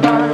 la